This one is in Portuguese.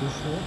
Puxou.